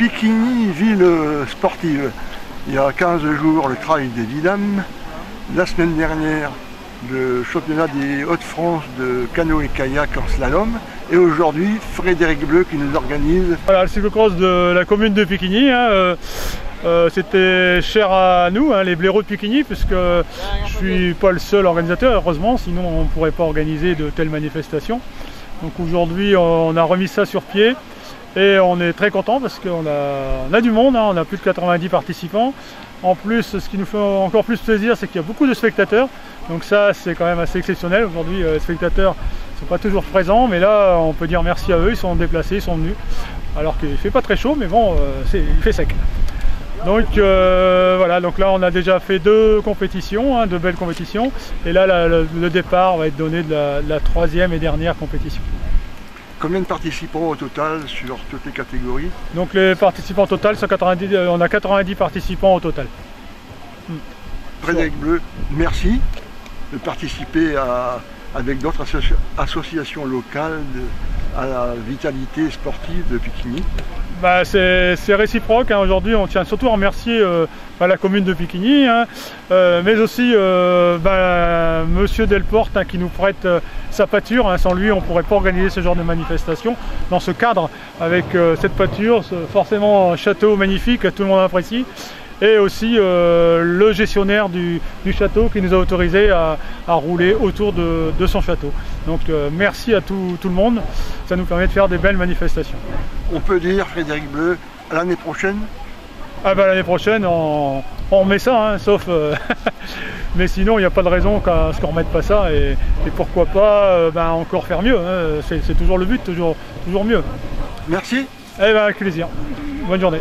Piquigny, ville sportive. Il y a 15 jours, le trail des Vidames. La semaine dernière, le championnat des Hauts-de-France de canot et kayak en slalom. Et aujourd'hui, Frédéric Bleu qui nous organise. Voilà, le cyclocross de la commune de Piquigny. Hein, euh, euh, c'était cher à nous, hein, les blaireaux de Piquigny, puisque je suis pas le seul organisateur, heureusement, sinon on ne pourrait pas organiser de telles manifestations. Donc aujourd'hui, on a remis ça sur pied. Et on est très content parce qu'on a, du monde, hein. on a plus de 90 participants. En plus, ce qui nous fait encore plus plaisir, c'est qu'il y a beaucoup de spectateurs. Donc ça, c'est quand même assez exceptionnel. Aujourd'hui, euh, les spectateurs ne sont pas toujours présents, mais là, on peut dire merci à eux, ils sont déplacés, ils sont venus. Alors qu'il ne fait pas très chaud, mais bon, euh, il fait sec. Donc euh, voilà, donc là on a déjà fait deux compétitions, hein, deux belles compétitions, et là le, départ va être donné de la troisième et dernière compétition. Combien de participants au total sur toutes les catégories Donc les participants au total, 90, euh, on a 90 participants au total. Hmm. Frédéric Bleu, merci de participer avec d'autres associations locales à la vitalité sportive de Piquigny. Bah, c'est réciproque. Hein. Aujourd'hui, on tient surtout à remercier euh, bah, la commune de Piquigny, hein. euh, mais aussi euh, bah, Monsieur Delporte hein, qui nous prête sa pâture. Sans lui, on ne pourrait pas organiser ce genre de manifestation. Dans ce cadre, avec cette pâture, forcément un château magnifique, tout le monde apprécie et aussi euh, le gestionnaire du, château qui nous a autorisé à, rouler autour de, son château. Donc euh, merci à tout, le monde, ça nous permet de faire des belles manifestations. On peut dire, Frédéric Bleu, à l'année prochaine? Ah ben, L'année prochaine, on, on, remet ça, hein, sauf... Euh, mais sinon, il n'y a pas de raison qu'à ce qu'on ne remette pas ça, et, pourquoi pas ben, encore faire mieux. Hein. C'est toujours le but, toujours, toujours mieux. Merci. Eh ben, avec plaisir. Bonne journée.